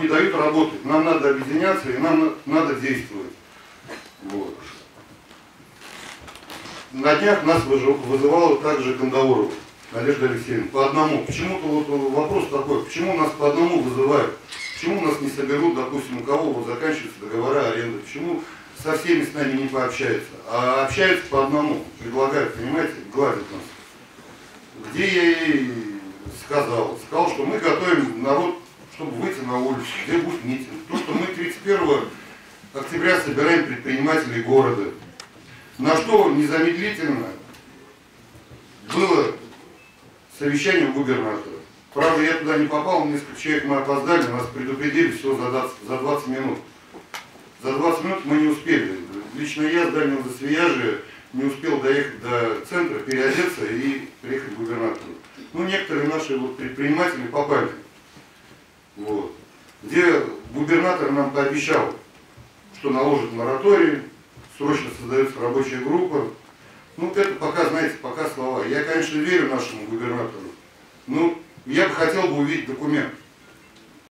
не дают работать. Нам надо объединяться и нам надо действовать. Вот. На днях нас вызывала также Кандаурова Надежда Алексеевна по одному. Почему-то вот вопрос такой, почему нас по одному вызывают? Почему нас не соберут, допустим, у кого вот заканчиваются договора аренды? Почему со всеми с нами не пообщаются? А общаются по одному, предлагают, понимаете, гладят нас. Где я ей сказал? Сказал, что мы готовим народ, чтобы выйти на улицу, где будет митинг. То, что мы 31 октября собираем предпринимателей города. На что незамедлительно было совещание у губернатора. Правда, я туда не попал, несколько человек мы опоздали, нас предупредили всего за 20, за 20 минут. За 20 минут мы не успели. Лично я с дальнего засвияжа не успел доехать до центра, переодеться и приехать к губернатору. Ну, некоторые наши вот предприниматели попали. Где губернатор нам пообещал, что наложит мораторий, срочно создается рабочая группа. Ну, это пока, знаете, пока слова. Я, конечно, верю нашему губернатору. Ну, я бы хотел бы увидеть документ.